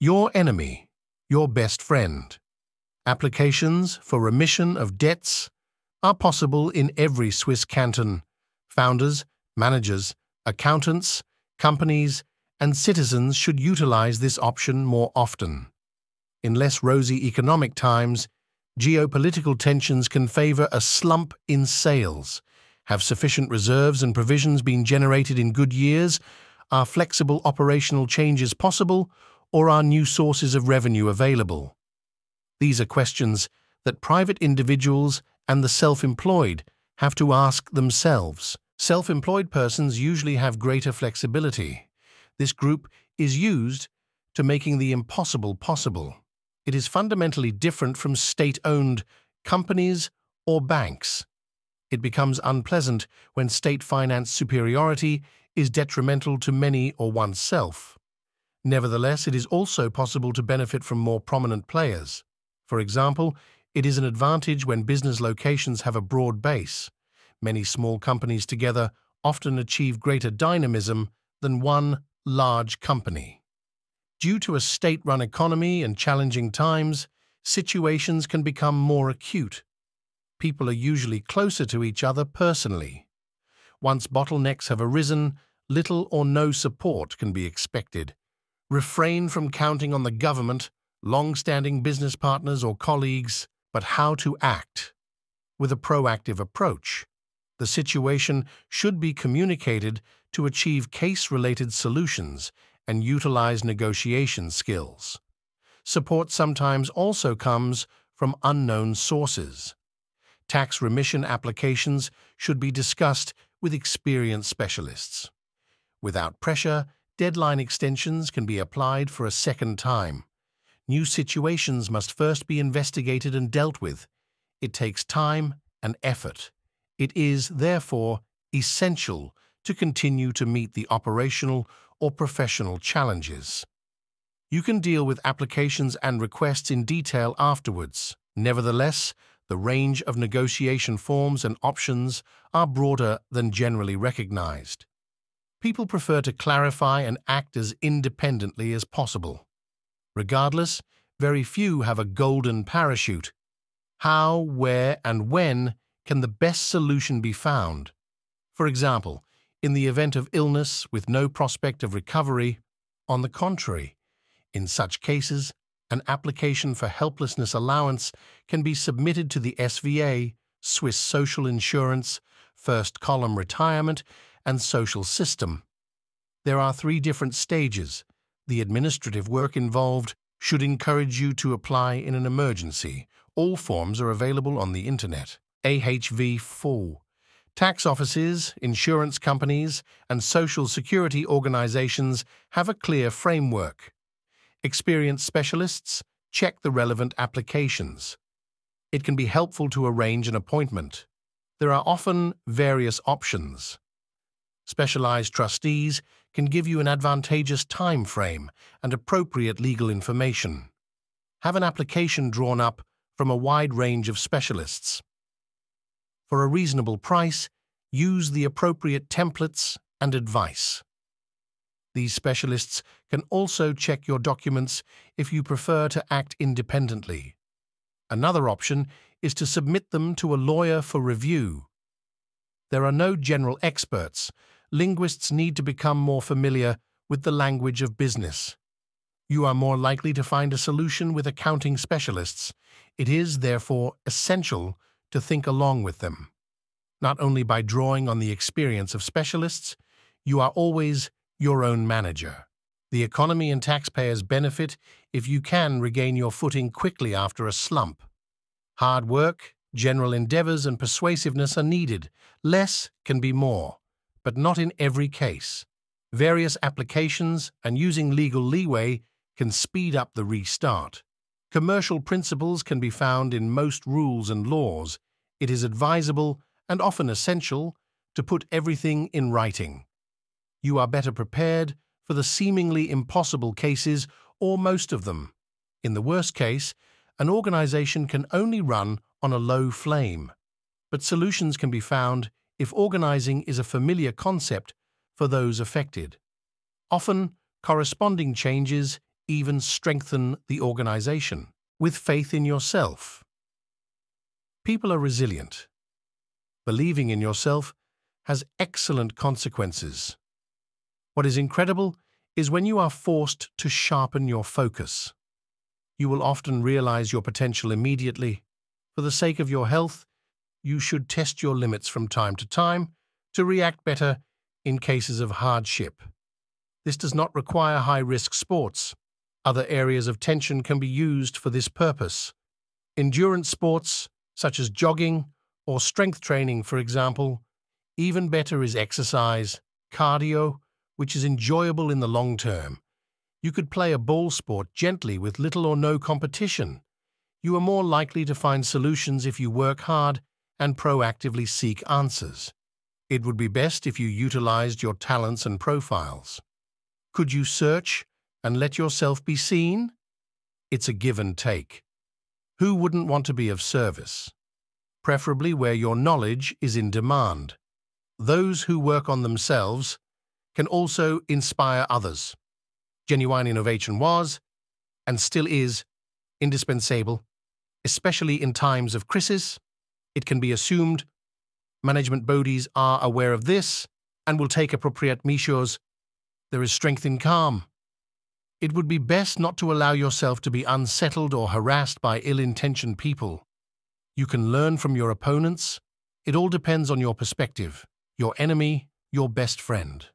Your enemy, your best friend. Applications for remission of debts are possible in every Swiss canton. Founders, managers, accountants, companies, and citizens should utilize this option more often. In less rosy economic times, geopolitical tensions can favor a slump in sales. Have sufficient reserves and provisions been generated in good years? Are flexible operational changes possible, or are new sources of revenue available? These are questions that private individuals and the self-employed have to ask themselves. Self-employed persons usually have greater flexibility. This group is used to making the impossible possible. It is fundamentally different from state-owned companies or banks. It becomes unpleasant when state finance superiority is detrimental to many or oneself. Nevertheless, it is also possible to benefit from more prominent players. For example, it is an advantage when business locations have a broad base. Many small companies together often achieve greater dynamism than one large company. Due to a state-run economy and challenging times, situations can become more acute. People are usually closer to each other personally. Once bottlenecks have arisen, little or no support can be expected. Refrain from counting on the government, long-standing business partners or colleagues, but how to act. With a proactive approach, the situation should be communicated to achieve case-related solutions and utilize negotiation skills. Support sometimes also comes from unknown sources. Tax remission applications should be discussed with experienced specialists. Without pressure, deadline extensions can be applied for a second time. New situations must first be investigated and dealt with. It takes time and effort. It is, therefore, essential to continue to meet the operational or professional challenges. You can deal with applications and requests in detail afterwards. Nevertheless, the range of negotiation forms and options are broader than generally recognized. People prefer to clarify and act as independently as possible. Regardless, very few have a golden parachute. How, where, and when can the best solution be found? For example, in the event of illness with no prospect of recovery, on the contrary, in such cases, an application for helplessness allowance can be submitted to the SVA, Swiss Social Insurance, First Column Retirement, and Social System. There are three different stages. The administrative work involved should encourage you to apply in an emergency. All forms are available on the Internet. AHV 4 Tax offices, insurance companies, and social security organizations have a clear framework. Experienced specialists check the relevant applications. It can be helpful to arrange an appointment. There are often various options. Specialized trustees can give you an advantageous time frame and appropriate legal information. Have an application drawn up from a wide range of specialists. For a reasonable price, use the appropriate templates and advice. These specialists can also check your documents if you prefer to act independently. Another option is to submit them to a lawyer for review. There are no general experts. Linguists need to become more familiar with the language of business. You are more likely to find a solution with accounting specialists. It is, therefore, essential to think along with them. Not only by drawing on the experience of specialists, you are always your own manager. The economy and taxpayers benefit if you can regain your footing quickly after a slump. Hard work, general endeavors, and persuasiveness are needed. Less can be more, but not in every case. Various applications and using legal leeway can speed up the restart. Commercial principles can be found in most rules and laws, it is advisable and often essential to put everything in writing. You are better prepared for the seemingly impossible cases or most of them. In the worst case, an organization can only run on a low flame. But solutions can be found if organizing is a familiar concept for those affected. Often, corresponding changes even strengthen the organization with faith in yourself. People are resilient. Believing in yourself has excellent consequences. What is incredible is when you are forced to sharpen your focus. You will often realize your potential immediately. For the sake of your health, you should test your limits from time to time to react better in cases of hardship. This does not require high-risk sports. Other areas of tension can be used for this purpose. Endurance sports, such as jogging or strength training, for example, even better is exercise, cardio, which is enjoyable in the long term. You could play a ball sport gently with little or no competition. You are more likely to find solutions if you work hard and proactively seek answers. It would be best if you utilized your talents and profiles. Could you search and let yourself be seen? It's a give and take. Who wouldn't want to be of service? Preferably where your knowledge is in demand. Those who work on themselves can also inspire others. Genuine innovation was, and still is, indispensable, especially in times of crisis. It can be assumed management bodies are aware of this and will take appropriate measures. There is strength in calm. It would be best not to allow yourself to be unsettled or harassed by ill-intentioned people. You can learn from your opponents. It all depends on your perspective, your enemy, your best friend.